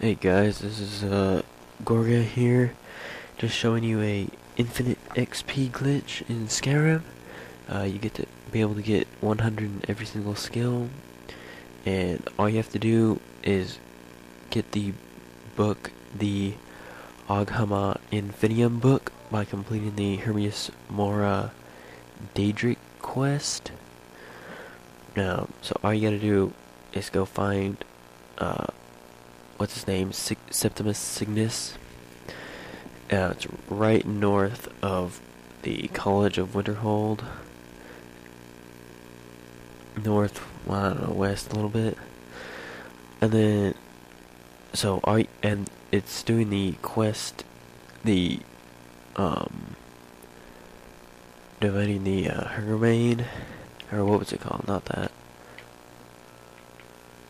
Hey guys, this is uh, Gorga here, just showing you a infinite XP glitch in Skyrim. Uh, you get to be able to get 100 in every single skill, and all you have to do is get the book, the Oghma Infinium book, by completing the Hermaeus Mora Daedric quest. Now, so all you gotta do is go find, uh, what's his name, Septimus Signus. Uh, it's right north of the College of Winterhold. North, well, I don't know, west a little bit. And then, so I and it's doing the quest, the, um, dividing the uh, Hermain, or what was it called? Not that.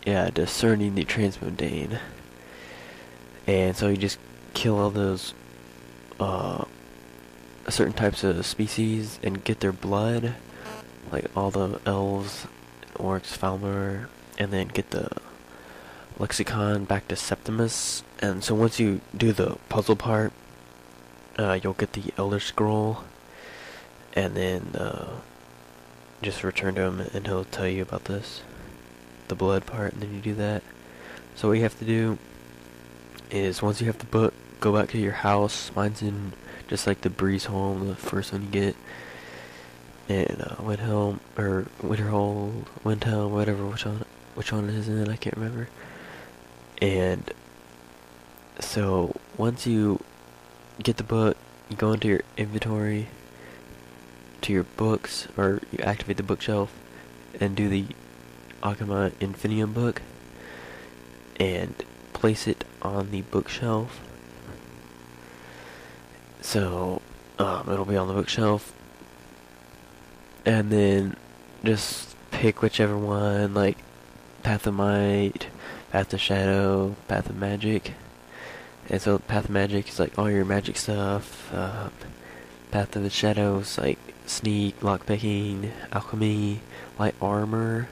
Yeah, discerning the transmundane. And so you just kill all those uh, certain types of species and get their blood, like all the elves, orcs, Falmer, and then get the lexicon back to Septimus. And so once you do the puzzle part, uh, you'll get the Elder Scroll, and then uh, just return to him, and he'll tell you about this, the blood part, and then you do that. So what you have to do is once you have the book, go back to your house. Mine's in just like the Breezehome, the first one you get. And uh, home or Winterhold, Windhelm, whatever which one which one it is in, I can't remember. And so once you get the book, you go into your inventory to your books, or you activate the bookshelf and do the Oghma Infinium book, and place it on the bookshelf. So, um, it'll be on the bookshelf. And then just pick whichever one, like Path of Might, Path of Shadow, Path of Magic. And so Path of Magic is like all your magic stuff. Uh, Path of the Shadows, like sneak, lockpicking, alchemy, light armor.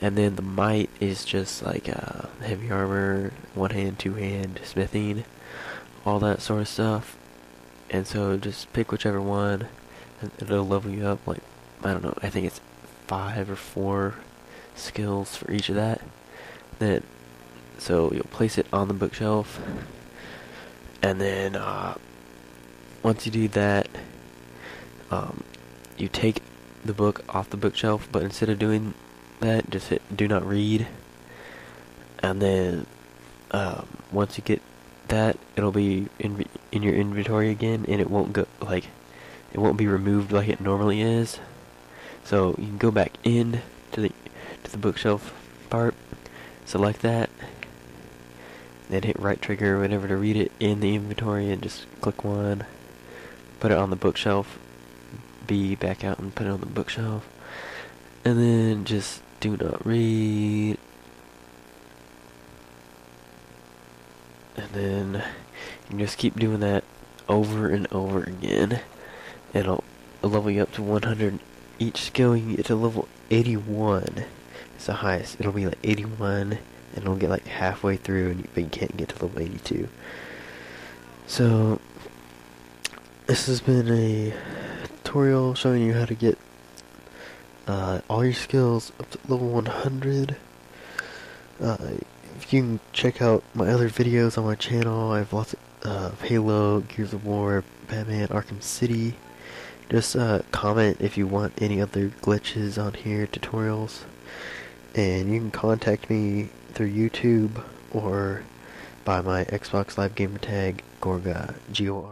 And then the might is just like uh, heavy armor, one hand, two hand, smithing, all that sort of stuff. And so just pick whichever one, and it'll level you up. Like I don't know, I think it's five or four skills for each of that. Then, so you'll place it on the bookshelf, and then uh, once you do that, um, you take the book off the bookshelf. But instead of doing that, just hit do not read. And then um, once you get that, it'll be in in your inventory again, and it won't go like it won't be removed like it normally is. So you can go back in to the to the bookshelf part, select that, then hit right trigger or whatever to read it in the inventory, and just click one, put it on the bookshelf, B back out and put it on the bookshelf, and then just do not read. And then you just keep doing that over and over again. It'll level you up to 100 each skill. You get to level 81. It's the highest. It'll be like 81, and it'll get like halfway through, and you, but you can't get to level 82. So this has been a tutorial showing you how to get uh, all your skills up to level 100. Uh, if you can check out my other videos on my channel, I have lots of uh, Halo, Gears of War, Batman, Arkham City. Just uh, comment if you want any other glitches on here, tutorials. And you can contact me through YouTube or by my Xbox Live Gamer tag, Gorga, G-O-R.